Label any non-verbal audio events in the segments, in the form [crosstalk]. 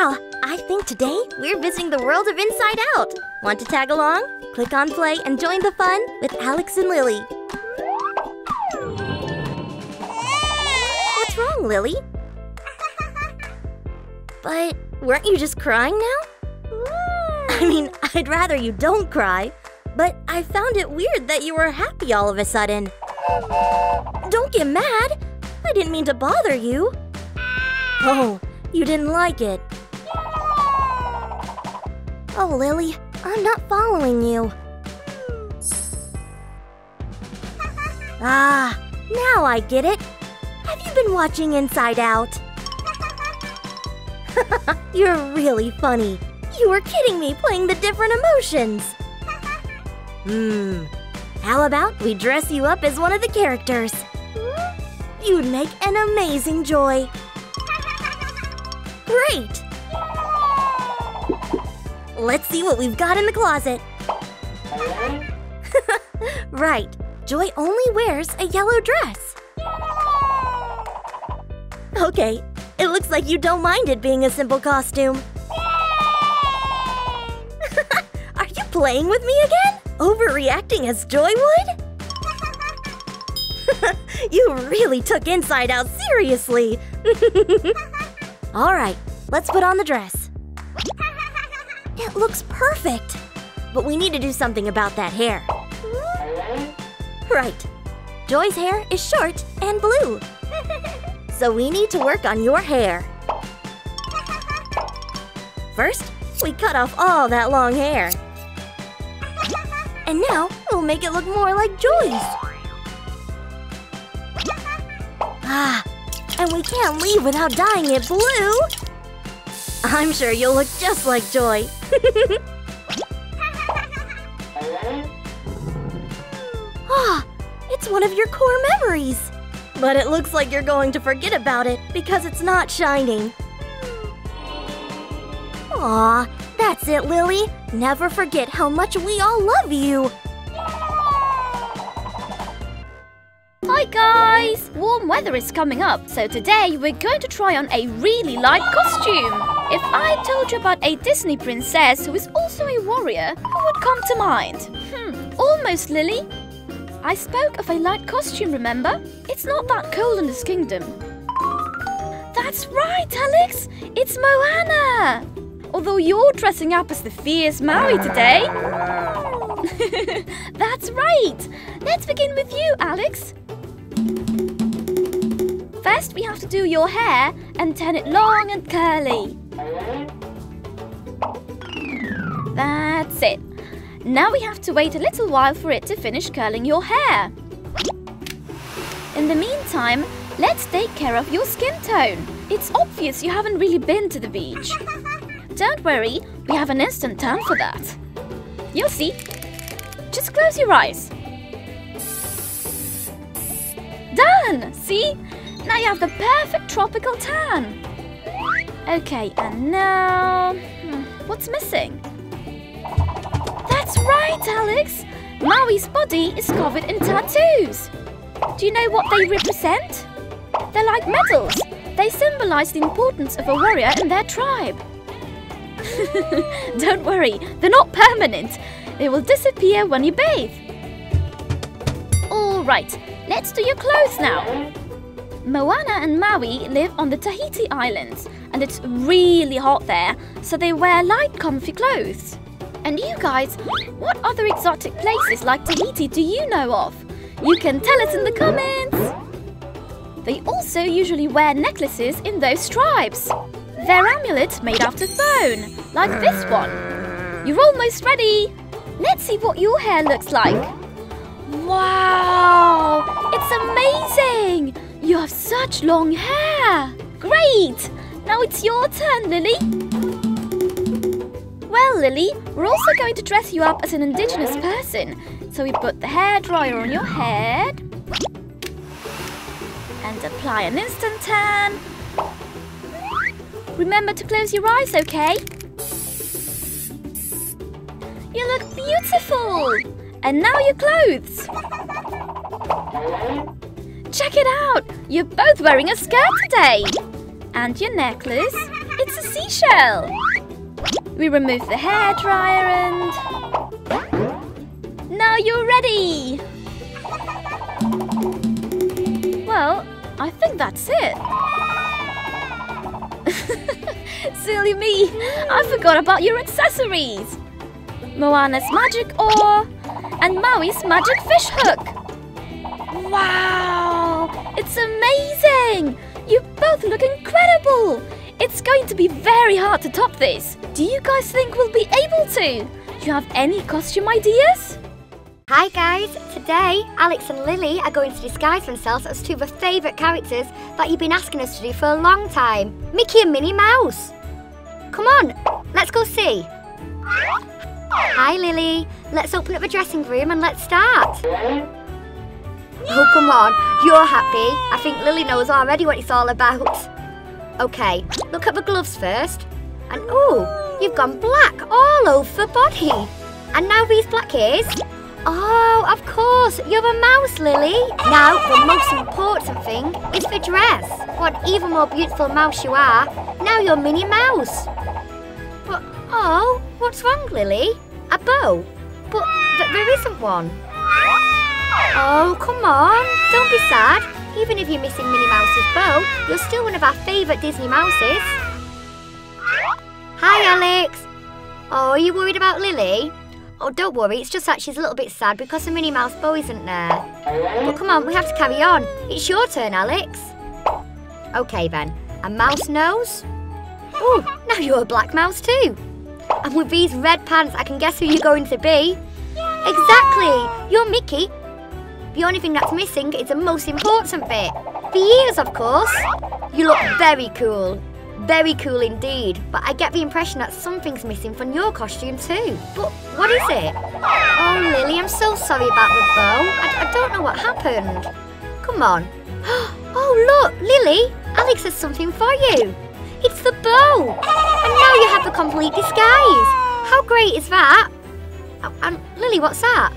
Wow, I think today we're visiting the world of Inside Out. Want to tag along? Click on play and join the fun with Alex and Lily. What's wrong, Lily? [laughs] But weren't you just crying now? I mean, I'd rather you don't cry, but I found it weird that you were happy all of a sudden. Don't get mad. I didn't mean to bother you. Ah. Oh, you didn't like it. Oh, Lily, I'm not following you. [laughs] Ah, now I get it. Have you been watching Inside Out? [laughs] You're really funny. You were kidding me playing the different emotions. [laughs] Hmm. How about we dress you up as one of the characters? You'd make an amazing Joy. Great! Let's see what we've got in the closet. [laughs] right. Joy only wears a yellow dress. Okay, it looks like you don't mind it being a simple costume. [laughs] Are you playing with me again? Overreacting as Joy would? [laughs] you really took Inside Out seriously. All right, let's put on the dress. It looks perfect. But we need to do something about that hair. Right. Joy's hair is short and blue. [laughs] So we need to work on your hair. First, we cut off all that long hair. And now, we'll make it look more like Joy's. Ah, and we can't leave without dyeing it blue. I'm sure you'll look just like Joy. [laughs] Ah, it's one of your core memories. But it looks like you're going to forget about it because it's not shining. Aw, that's it, Lily. Never forget how much we all love you. Hi guys! Warm weather is coming up, so today we're going to try on a really light costume. If I told you about a Disney princess who is also a warrior, who would come to mind? Hmm, almost Lily. I spoke of a light costume, remember? It's not that cold in this kingdom. That's right, Alex! It's Moana! Although you're dressing up as the fierce Maui today. [laughs] That's right! Let's begin with you, Alex. First, we have to do your hair and turn it long and curly. That's it. Now we have to wait a little while for it to finish curling your hair. In the meantime, let's take care of your skin tone. It's obvious you haven't really been to the beach. Don't worry, we have an instant tan for that. You'll see. Just close your eyes. Done! See? Now you have the perfect tropical tan. Okay, and now... hmm, What's missing? That's right, Alex! Maui's body is covered in tattoos. Do you know what they represent? They're like medals. They symbolize the importance of a warrior in their tribe. [laughs] Don't worry, they're not permanent. They will disappear when you bathe. All right, let's do your clothes now. Moana and Maui live on the Tahiti Islands, and it's really hot there, so they wear light, comfy clothes. And you guys, what other exotic places like Tahiti do you know of? You can tell us in the comments! They also usually wear necklaces in those stripes. Their amulet made out of bone, like this one. You're almost ready! Let's see what your hair looks like. Wow! It's amazing! You have such long hair! Great! Now it's your turn, Lily. Well, Lily, we're also going to dress you up as an indigenous person. So we put the hair dryer on your head and apply an instant tan. Remember to close your eyes, okay? You look beautiful! And now your clothes. Check it out! You're both wearing a skirt today. And your necklace, it's a seashell. We remove the hair dryer and... Now you're ready! Well, I think that's it. [laughs] Silly me, I forgot about your accessories. Moana's magic oar and Maui's magic fish hook. Wow, it's amazing! Both look incredible! It's going to be very hard to top this. Do you guys think we'll be able to? Do you have any costume ideas? Hi guys! Today, Alex and Lily are going to disguise themselves as two of our favourite characters that you've been asking us to do for a long time Mickey and Minnie Mouse. Come on, let's go see. Hi Lily, let's open up the dressing room and let's start. Oh, come on, you're happy. I think Lily knows already what it's all about. Okay, look at the gloves first. And oh, you've gone black all over the body. And now these black ears. Oh, of course, you're a mouse, Lily. Now, the most important thing is the dress. What even more beautiful mouse you are. Now you're Minnie Mouse. But, oh, what's wrong, Lily? A bow? But th there isn't one. Oh, come on. Don't be sad. Even if you're missing Minnie Mouse's bow, you're still one of our favourite Disney mouses. Hi, Alex. Oh, are you worried about Lily? Oh, don't worry, it's just that she's a little bit sad because the Minnie Mouse bow isn't there. But come on, we have to carry on. It's your turn, Alex. Okay, then. A mouse nose? Oh, now you're a black mouse too. And with these red pants, I can guess who you're going to be. Exactly! You're Mickey. The only thing that's missing is the most important bit. The ears, of course. You look very cool. Very cool indeed. But I get the impression that something's missing from your costume too. But what is it? Oh, Lily, I'm so sorry about the bow. I, I don't know what happened. Come on. [gasps] Oh, look, Lily. Alex has something for you. It's the bow. And now you have the complete disguise. How great is that? Oh, and Lily, what's that?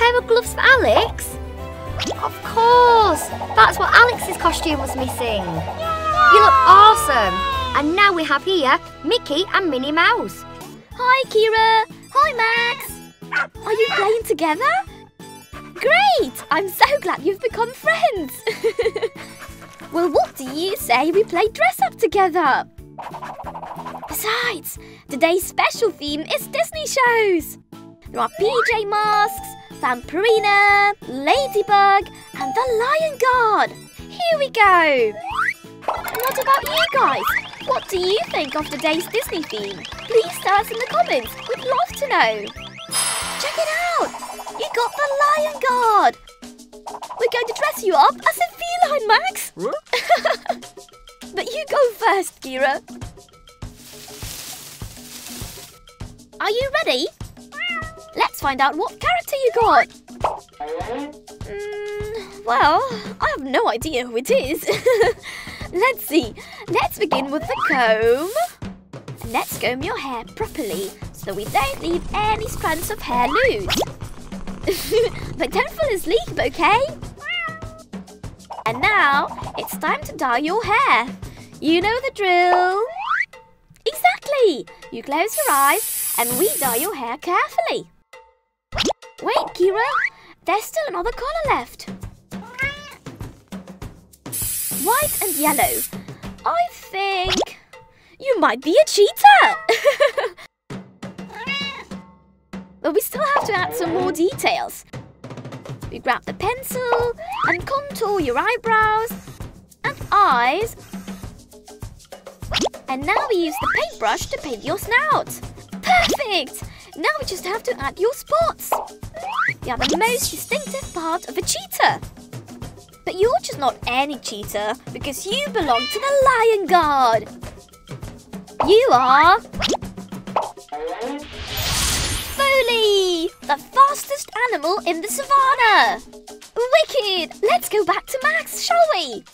Pair of gloves for Alex? Of course! That's what Alex's costume was missing. You look awesome. And now we have here Mickey and Minnie Mouse. Hi, Kira. Hi, Max. Are you playing together? Great! I'm so glad you've become friends. [laughs] well, what do you say we play dress up together? Besides, today's special theme is Disney shows. There are PJ Masks, Vampirina, Ladybug, and the Lion Guard. Here we go. What about you guys? What do you think of today's Disney theme? Please tell us in the comments. We'd love to know. [sighs] Check it out. You got the Lion Guard. We're going to dress you up as a feline, Max. [laughs] but you go first, Kira. Are you ready? Let's find out what character you got. Mm, well, I have no idea who it is. [laughs] Let's see. Let's begin with the comb. Let's comb your hair properly so we don't leave any strands of hair loose. [laughs] but don't fall asleep, okay? And now it's time to dye your hair. You know the drill. Exactly. You close your eyes and we dye your hair carefully. Wait, Kira. There's still another colour left. White and yellow. I think you might be a cheetah. [laughs] but we still have to add some more details. We grab the pencil and contour your eyebrows and eyes. And now we use the paintbrush to paint your snout. Perfect! Now we just have to add your spots. They are the most distinctive part of a cheetah. But you're just not any cheetah because you belong to the Lion Guard. You are... Fuli, the fastest animal in the savannah. Wicked! Let's go back to Max, shall we?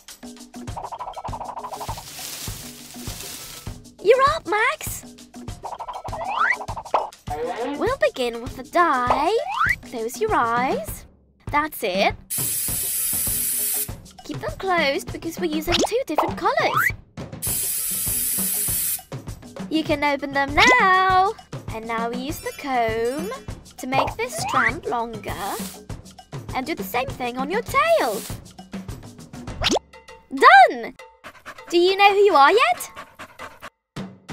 You're up, Max. We'll begin with the dye. Close your eyes. That's it. Keep them closed because we're using two different colours. You can open them now. And now we use the comb to make this strand longer. And do the same thing on your tail. Done! Do you know who you are yet?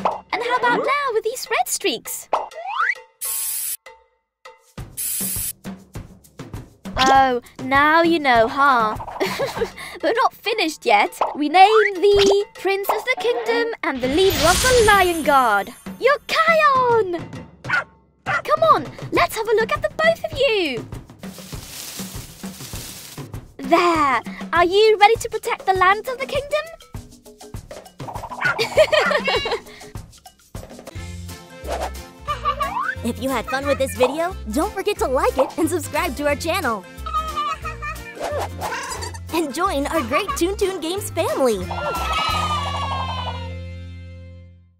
And how about now with these red streaks? Oh, now you know, huh? [laughs] We're not finished yet. We named the Prince of the Kingdom and the leader of the Lion Guard. You're Kion! Come on, let's have a look at the both of you. There! Are you ready to protect the lands of the kingdom? [laughs] If you had fun with this video, don't forget to like it and subscribe to our channel. And join our great Toon Toon Games family.